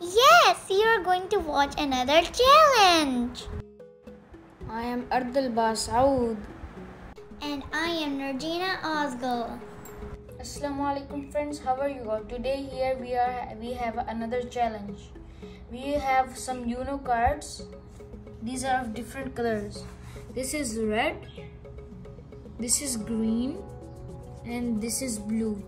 Yes, you are going to watch another challenge. I am Ardal Basaud. And I am Nurgeena Ozgul. Assalamu alaikum friends, how are you all? Today here we are we have another challenge. We have some Uno cards. These are of different colors. This is red, this is green, and this is blue.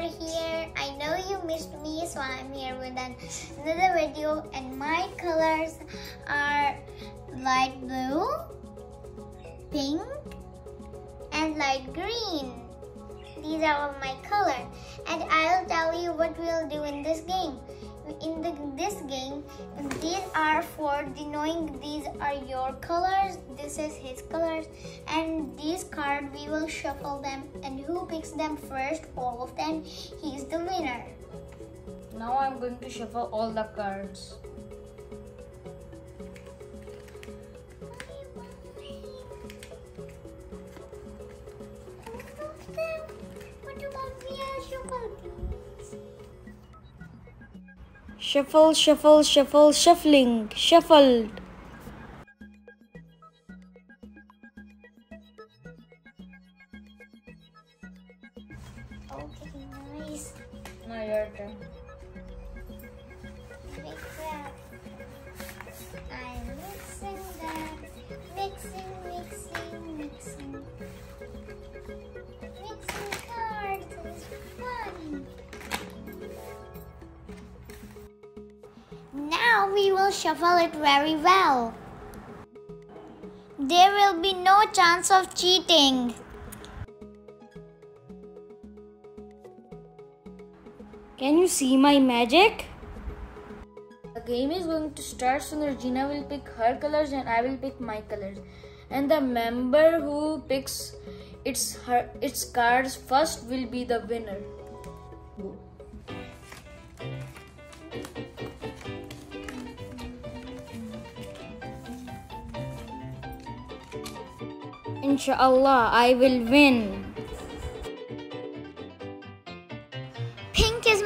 Here. I know you missed me, so I'm here with an, another video. And my colors are light blue, pink, and light green. These are all my colors. And I'll tell you what we'll do in this game in the, this game these are for denoting these are your colors this is his colors and these cards we will shuffle them. And who picks them first? All of them. He's the winner. Now i'm going to shuffle all the cards. Shuffle, shuffle, shuffle, shuffling, shuffled. Okay, nice. Now your turn. I'm mixing that. Mixing, mixing, mixing. Mixing cards is fun. Now we will shuffle it very well. There will be no chance of cheating. Can you see my magic? The game is going to start soon. Regina will pick her colors and I will pick my colors. And the member who picks its her its cards first will be the winner. Go. Inshallah, I will win.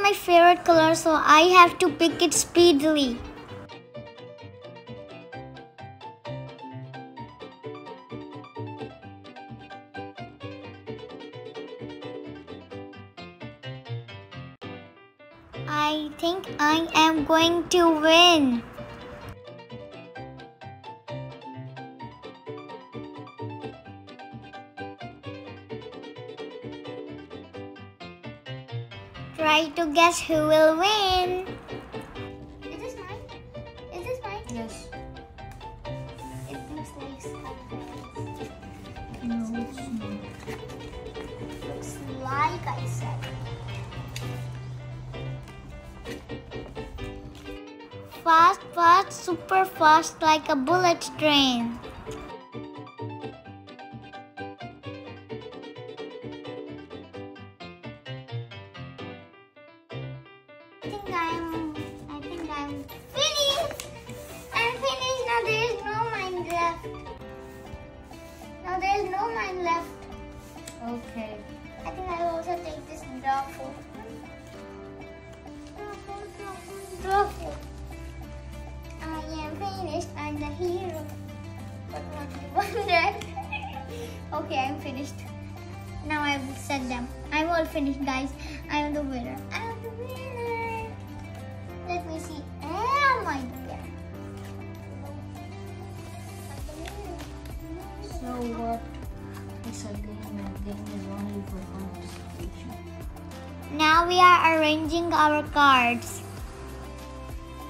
My favorite color, so I have to pick it speedily. I think I am going to win. Try to guess who will win. Is this mine? Is this mine? Yes. It looks like Scarface. No, it's not. Looks like I said. Fast, fast, super fast like a bullet train. Think I'm I think I'm finished. I'm finished now there is no mine left. Now there is no mine left. Okay. I think I will also take this duffel. Duffel, duffel, duffel. I am finished. I'm the hero. But not the wonder. okay, I'm finished. Now I will said them. I'm all finished, guys. I'm the winner. I'm the winner. Let me see. I the winner? So what? It's a game game is only for participation. Now we are arranging our cards.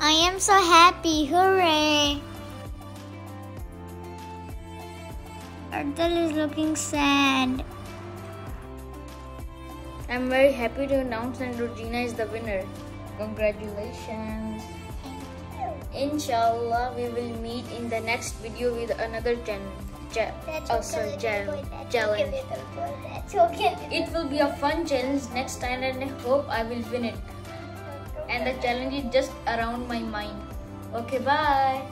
I am so happy. Hooray! Ardal is looking sad. I'm very happy to announce that Regina is the winner. Congratulations. Inshallah, we will meet in the next video with another. Cha- That's oh, sorry, challenge. boy. That's challenge. okay, little boy. That's okay. It will be a fun challenge next time, and I hope I will win it. And the challenge is just around my mind. Okay, bye.